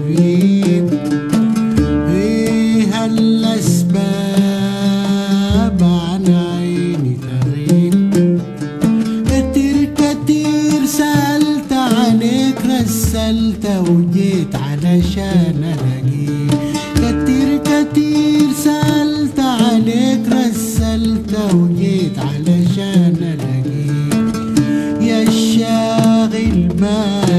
تفيد بها الأسباب عن عيني تغيب كتير كتير سألت عنك رسلت وجيت علشان ألاقيك. كتير كتير سألت عنك رسلت وجيت علشان ألاقيك. يا الشاغل ما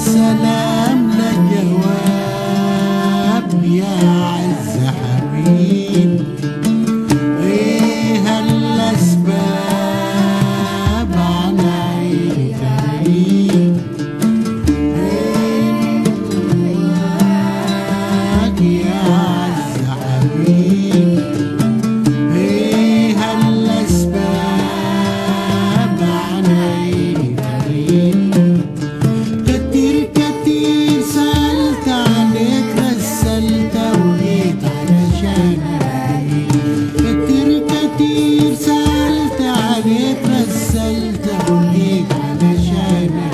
Salam Yeah. Amen.